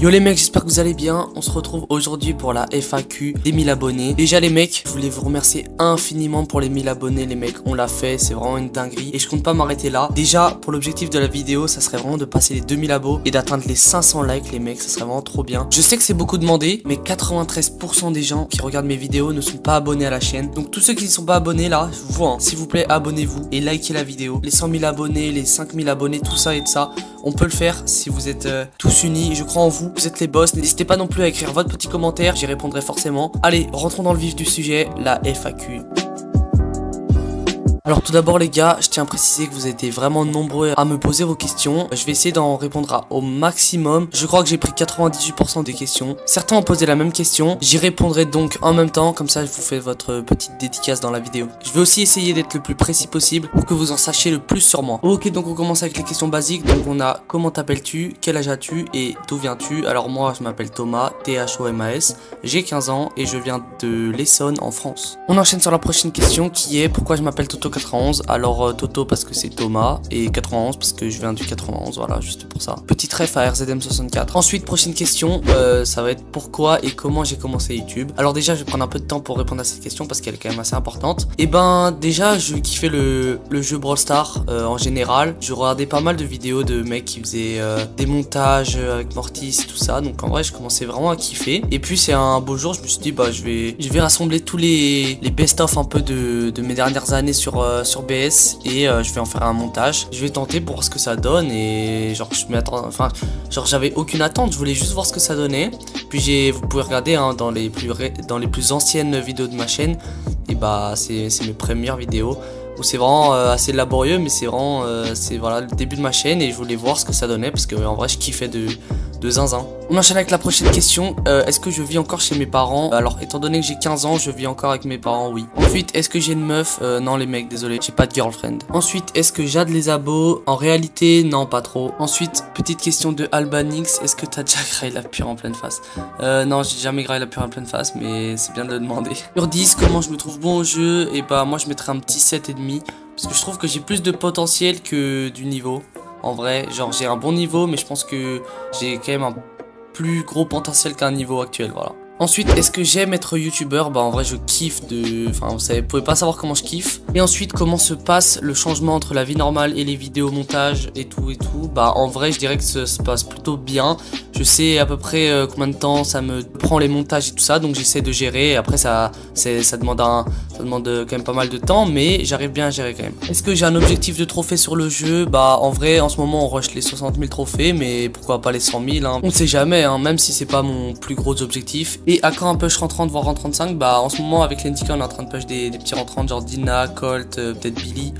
Yo les mecs, j'espère que vous allez bien. On se retrouve aujourd'hui pour la FAQ des 1000 abonnés. Déjà les mecs, je voulais vous remercier infiniment pour les 1000 abonnés les mecs. On l'a fait, c'est vraiment une dinguerie et je compte pas m'arrêter là. Déjà, pour l'objectif de la vidéo, ça serait vraiment de passer les 2000 abos et d'atteindre les 500 likes les mecs, ça serait vraiment trop bien. Je sais que c'est beaucoup demandé, mais 93% des gens qui regardent mes vidéos ne sont pas abonnés à la chaîne. Donc tous ceux qui ne sont pas abonnés là, vous vois, hein. s'il vous plaît, abonnez-vous et likez la vidéo. Les 100 000 abonnés, les 5000 abonnés, tout ça et de ça, on peut le faire si vous êtes euh, tous unis. Je crois en vous, vous êtes les boss. N'hésitez pas non plus à écrire votre petit commentaire, j'y répondrai forcément. Allez, rentrons dans le vif du sujet, la FAQ. Alors tout d'abord les gars, je tiens à préciser que vous avez vraiment nombreux à me poser vos questions. Je vais essayer d'en répondre au maximum. Je crois que j'ai pris 98% des questions. Certains ont posé la même question. J'y répondrai donc en même temps, comme ça je vous fais votre petite dédicace dans la vidéo. Je vais aussi essayer d'être le plus précis possible pour que vous en sachiez le plus sur moi. Ok donc on commence avec les questions basiques. Donc on a comment t'appelles-tu, quel âge as-tu? Et d'où viens-tu? Alors moi je m'appelle Thomas, T-H-O-M-A-S. J'ai 15 ans et je viens de l'Essonne en France. On enchaîne sur la prochaine question qui est pourquoi je m'appelle Toto 91. Alors euh, Toto parce que c'est Thomas et 91 parce que je viens du 91, voilà, juste pour ça. Petit ref à RZM64. Ensuite, prochaine question, euh, ça va être pourquoi et comment j'ai commencé YouTube. Alors déjà, je vais prendre un peu de temps pour répondre à cette question parce qu'elle est quand même assez importante. Et ben déjà, je kiffais le, le jeu Brawl Stars euh, en général. Je regardais pas mal de vidéos de mecs qui faisaient des montages avec Mortis, tout ça. Donc en vrai, je commençais vraiment à kiffer. Et puis c'est un beau jour, je me suis dit bah je vais je vais rassembler tous les, les best-of un peu de, de mes dernières années sur sur BS et euh, je vais en faire un montage. Je vais tenter pour voir ce que ça donne et genre je m'attends, enfin genre j'avais aucune attente, je voulais juste voir ce que ça donnait. Puis j'ai, vous pouvez regarder hein, dans les plus dans les plus anciennes vidéos de ma chaîne et bah c'est mes premières vidéos où c'est vraiment euh, assez laborieux mais c'est vraiment euh, c'est voilà le début de ma chaîne et je voulais voir ce que ça donnait parce que en vrai je kiffais de de zinzin. On enchaîne avec la prochaine question. Euh, est-ce que je vis encore chez mes parents? Alors, étant donné que j'ai 15 ans, je vis encore avec mes parents, oui. Ensuite, est-ce que j'ai une meuf? Euh, Non, les mecs, désolé, j'ai pas de girlfriend. Ensuite, est-ce que j'ade les abos En réalité, non, pas trop. Ensuite, petite question de Albanix. Est-ce que t'as déjà graillé la pure en pleine face? Euh, Non, j'ai jamais graillé la pure en pleine face, mais c'est bien de le demander. Sur 10, comment je me trouve bon au jeu? Et bah, moi, je mettrais un petit 7,5. Parce que je trouve que j'ai plus de potentiel que du niveau. En vrai, genre j'ai un bon niveau, mais je pense que j'ai quand même un plus gros potentiel qu'un niveau actuel, voilà. Ensuite, est-ce que j'aime être youtubeur? Bah en vrai je kiffe de... Enfin vous savez, vous pouvez pas savoir comment je kiffe. Et ensuite, comment se passe le changement entre la vie normale et les vidéos montage et tout et tout? Bah en vrai je dirais que ça se passe plutôt bien. Je sais à peu près euh, combien de temps ça me prend les montages et tout ça, donc j'essaie de gérer. Après ça, ça demande un, ça demande quand même pas mal de temps, mais j'arrive bien à gérer quand même. Est-ce que j'ai un objectif de trophée sur le jeu? Bah en vrai, en ce moment on rush les 60 000 trophées, mais pourquoi pas les 100 000 hein? On sait jamais, hein, même si c'est pas mon plus gros objectif. À quand un push rentrant voire en 35 Bah en ce moment avec l'Indica on est en train de push des, petits rentrants genre Dina, Colt, euh, peut-être Billy.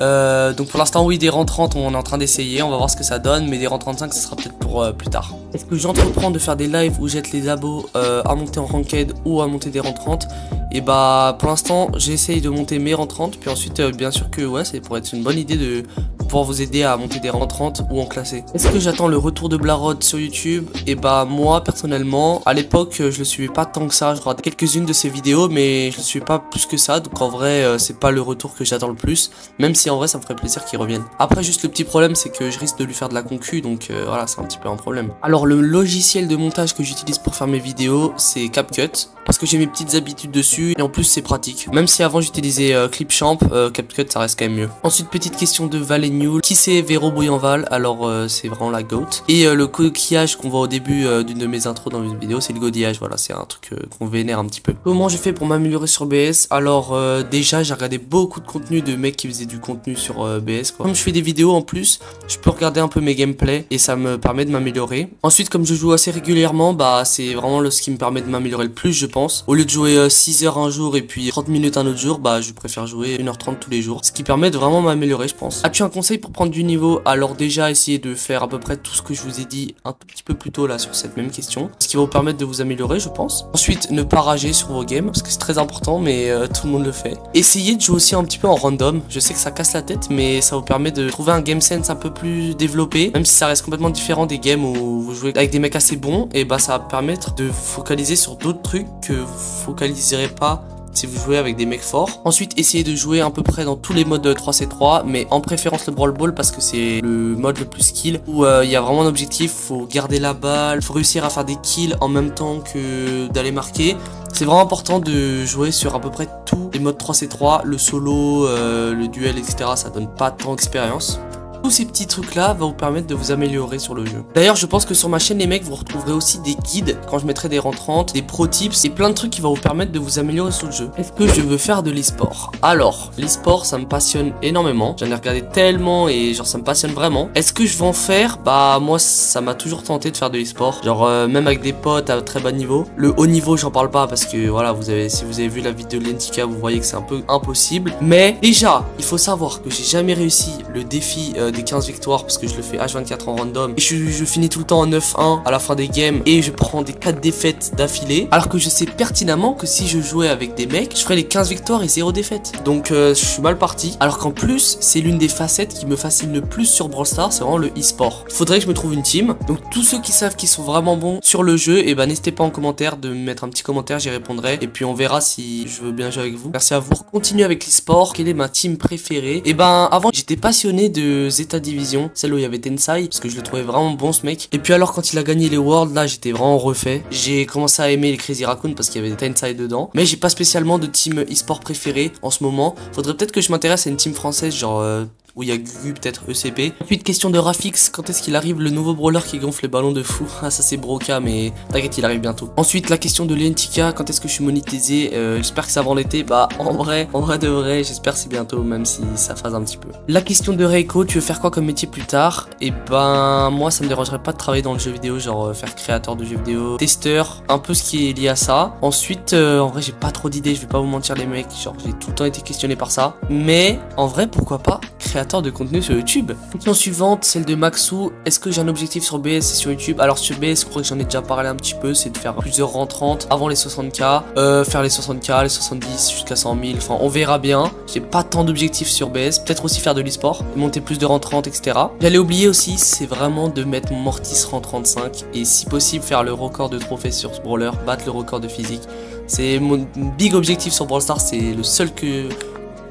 Euh, donc pour l'instant oui des rangs 30 on est en train d'essayer, on va voir ce que ça donne, mais des rangs 35 ça sera peut-être pour euh, plus tard. Est-ce que j'entreprends de faire des lives où jette les abos à monter en ranked ou à monter des rangs 30 Et bah pour l'instant j'essaye de monter mes rangs 30, puis ensuite bien sûr que ouais c'est pour être une bonne idée de pouvoir vous aider à monter des 30 ou en classé. Est-ce que j'attends le retour de Blarod sur YouTube? Et bah moi personnellement, à l'époque je le suivais pas tant que ça, je regardais quelques-unes de ses vidéos mais je le suivais pas plus que ça, donc en vrai c'est pas le retour que j'attends le plus, même si en vrai ça me ferait plaisir qu'il revienne. Après juste le petit problème c'est que je risque de lui faire de la concu donc euh, voilà c'est un petit peu un problème. Alors le logiciel de montage que j'utilise pour faire mes vidéos c'est CapCut parce que j'ai mes petites habitudes dessus et en plus c'est pratique. Même si avant j'utilisais euh, Clipchamp, euh, CapCut ça reste quand même mieux. Ensuite petite question de Val et Qui c'est Véro Bouillanval Alors c'est vraiment la goat. Et le coquillage qu'on voit au début d'une de mes intros dans une vidéo c'est le godillage. Voilà c'est un truc qu'on vénère un petit peu. Comment j'ai fait pour m'améliorer sur BS Alors déjà j'ai regardé beaucoup de contenu de mecs qui faisaient du contenu sur euh, BS quoi. Comme je fais des vidéos en plus, je peux regarder un peu mes gameplays et ça me permet de m'améliorer. Ensuite comme je joue assez régulièrement, bah c'est vraiment ce qui me permet de m'améliorer le plus je pense. Au lieu de jouer 6 euh, heures un jour et puis 30 minutes un autre jour, bah je préfère jouer 1h30 tous les jours. Ce qui permet de vraiment m'améliorer je pense. As-tu un conseil pour prendre du niveau Alors déjà essayer de faire à peu près tout ce que je vous ai dit un petit peu plus tôt là sur cette même question. Ce qui va vous permettre de vous améliorer je pense. Ensuite ne pas rager sur vos games parce que c'est très important mais euh, tout le monde le fait. Essayez de jouer aussi un petit peu en random. Je sais que ça casse la tête mais ça vous permet de trouver un game sense un peu plus développé, même si ça reste complètement différent des games où vous jouez avec des mecs assez bons, et bah ça va permettre de focaliser sur d'autres trucs que vous focaliserez pas si vous jouez avec des mecs forts. Ensuite, essayez de jouer à peu près dans tous les modes 3C3, mais en préférence le Brawl Ball parce que c'est le mode le plus skill où euh, il y a vraiment un objectif, faut garder la balle, faut réussir à faire des kills en même temps que d'aller marquer. C'est vraiment important de jouer sur à peu près tous les modes 3C3, le solo, euh, le duel, etc. Ça donne pas tant d'expérience. Tous ces petits trucs là vont vous permettre de vous améliorer sur le jeu. D'ailleurs je pense que sur ma chaîne les mecs vous retrouverez aussi des guides quand je mettrai des rentrantes, des pro tips et plein de trucs qui vont vous permettre de vous améliorer sur le jeu. Est-ce que je veux faire de l'e-sport? Alors l'e-sport ça me passionne énormément. J'en ai regardé tellement et genre ça me passionne vraiment. Est-ce que je vais en faire? Bah moi ça m'a toujours tenté de faire de l'e-sport. Genre euh, même avec des potes à très bas niveau. Le haut niveau j'en parle pas parce que voilà vous avez si vous avez vu la vidéo de Lentica vous voyez que c'est un peu impossible. Mais déjà il faut savoir que j'ai jamais réussi le défi euh, des 15 victoires parce que je le fais H24 en random. Et je, finis tout le temps en 9-1 à la fin des games et je prends des 4 défaites d'affilée. Alors que je sais pertinemment que si je jouais avec des mecs, je ferais les 15 victoires et 0 défaites. Donc euh, je suis mal parti. Alors qu'en plus, c'est l'une des facettes qui me fascine le plus sur Brawl Stars, c'est vraiment le e-sport. Faudrait que je me trouve une team. Donc tous ceux qui savent qu'ils sont vraiment bons sur le jeu, et eh ben n'hésitez pas en commentaire de me mettre un petit commentaire, j'y répondrai. Et puis on verra si je veux bien jouer avec vous. Merci à vous. Continuez avec l'e-sport. Quelle est ma team préférée? Et eh ben avant, j'étais passionné de Zeta Division, celle où il y avait Tensai, parce que je le trouvais vraiment bon ce mec. Et puis alors quand il a gagné les Worlds, là j'étais vraiment refait. J'ai commencé à aimer les Crazy Raccoon parce qu'il y avait Tensai dedans. Mais j'ai pas spécialement de team e-sport préféré en ce moment. Faudrait peut-être que je m'intéresse à une team française, genre euh, où il y a Gugu, peut-être ECP. Ensuite, question de Rafix, quand est-ce qu'il arrive le nouveau brawler qui gonfle les ballons de fou? Ah, ça c'est Broca, mais t'inquiète, il arrive bientôt. Ensuite, la question de Lentica, quand est-ce que je suis monétisé? Euh, J'espère que c'est avant l'été. Bah, en vrai, en vrai de vrai, j'espère c'est bientôt, même si ça phase un petit peu. La question de Reiko, tu veux faire quoi comme métier plus tard? Et eh ben, moi, ça me dérangerait pas de travailler dans le jeu vidéo, genre euh, faire créateur de jeux vidéo, testeur, un peu ce qui est lié à ça. Ensuite, euh, en vrai, j'ai pas trop d'idées, je vais pas vous mentir, les mecs, genre, j'ai tout le temps été questionné par ça. Mais, en vrai, pourquoi pas? De contenu sur YouTube. Question suivante, celle de Maxou. Est-ce que j'ai un objectif sur BS et sur YouTube? Alors sur BS, je crois que j'en ai déjà parlé un petit peu, c'est de faire plusieurs rentrantes avant les 60k, euh, faire les 60k, les 70 jusqu'à 100 000. Enfin, on verra bien. J'ai pas tant d'objectifs sur BS. Peut-être aussi faire de l'e-sport, monter plus de rentrantes, etc. J'allais oublier aussi, c'est vraiment de mettre Mortis rang 35 et si possible faire le record de trophées sur ce brawler, battre le record de physique. C'est mon big objectif sur Brawl Stars, c'est le seul que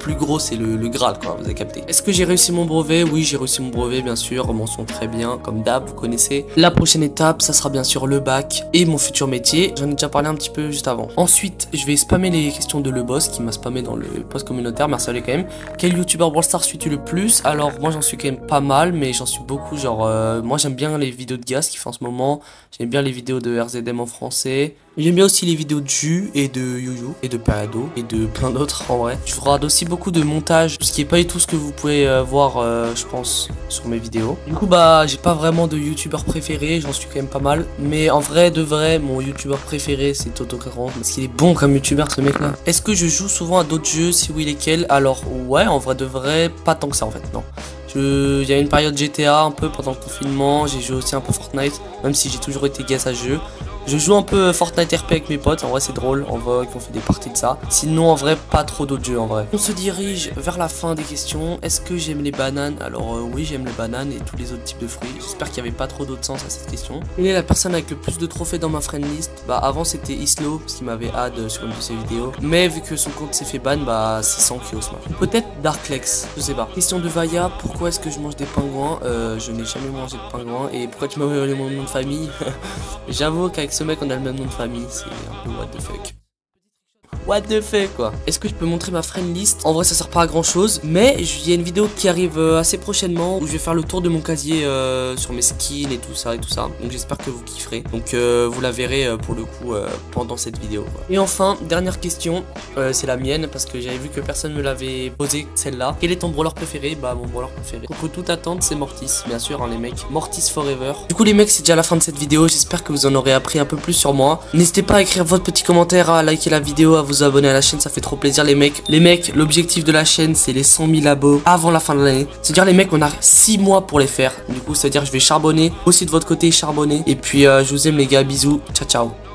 plus gros, c'est le, Graal, quoi, vous avez capté. Est-ce que j'ai réussi mon brevet? Oui, j'ai réussi mon brevet, bien sûr, mention très bien, comme d'hab, vous connaissez. La prochaine étape, ça sera bien sûr le bac et mon futur métier. J'en ai déjà parlé un petit peu juste avant. Ensuite, je vais spammer les questions de Le Boss, qui m'a spammé dans le post communautaire, merci à lui quand même. Quel youtubeur Brawl Stars suis-tu le plus? Alors, moi, j'en suis quand même pas mal, mais j'en suis beaucoup, genre, euh, moi, j'aime bien les vidéos de Gas qui fait en ce moment. J'aime bien les vidéos de RZM en français. J'aime bien aussi les vidéos de Ju et de Yuyu et de Parado et de plein d'autres en vrai. Je regarde aussi beaucoup de montage, ce qui est pas du tout ce que vous pouvez euh, voir, euh, je pense, sur mes vidéos. Du coup, bah, j'ai pas vraiment de youtubeur préféré, j'en suis quand même pas mal. Mais en vrai, de vrai, mon youtubeur préféré, c'est Toto40 parce qu'il est bon comme youtubeur ce mec là. Est-ce que je joue souvent à d'autres jeux? Si oui, lesquels? Alors, ouais, en vrai, de vrai, pas tant que ça en fait, non. Il y a une période GTA un peu pendant le confinement, j'ai joué aussi un peu Fortnite, même si j'ai toujours été gay à jeu. Je joue un peu Fortnite RP avec mes potes, en vrai c'est drôle, on voit qu'on fait des parties de ça. Sinon en vrai pas trop d'autres jeux en vrai. On se dirige vers la fin des questions. Est-ce que j'aime les bananes? Alors euh, oui j'aime les bananes et tous les autres types de fruits. J'espère qu'il n'y avait pas trop d'autres sens à cette question. Quelle est la personne avec le plus de trophées dans ma friend list Bah avant c'était Islo, parce qu'il m'avait add sur une de ses vidéos. Mais vu que son compte s'est fait ban, bah c'est 100 kilos Peut-être Darklex, je sais pas. Question de Vaya, pourquoi est-ce que je mange des pingouins? Euh, Je n'ai jamais mangé de pingouins. Et pourquoi tu m'as envoyé mon nom de famille? J'avoue qu'avec ce mec on a le même nom de famille, c'est un peu what the fuck. What the fuck quoi. Est-ce que je peux montrer ma friend list? En vrai ça sert pas à grand chose Mais il y a une vidéo qui arrive euh, assez prochainement Où je vais faire le tour de mon casier euh, Sur mes skins et tout ça et tout ça. Donc j'espère que vous kifferez. Donc euh, vous la verrez pour le coup pendant cette vidéo Et enfin dernière question C'est la mienne parce que j'avais vu que personne me l'avait posé celle-là. Quel est ton brawler préféré? Bah mon brawler préféré. Contre toute attente c'est Mortis Bien sûr hein, les mecs. Mortis forever. Du coup les mecs c'est déjà la fin de cette vidéo. J'espère que vous en aurez appris un peu plus sur moi. N'hésitez pas à écrire votre petit commentaire À liker la vidéo À vous abonner à la chaîne, ça fait trop plaisir les mecs. Les mecs, l'objectif de la chaîne, c'est les 100 000 abos avant la fin de l'année. C'est-à-dire les mecs, on a 6 mois pour les faire. Du coup, c'est-à-dire je vais charbonner, aussi de votre côté charbonner. Et puis, euh, je vous aime les gars, bisous, ciao ciao.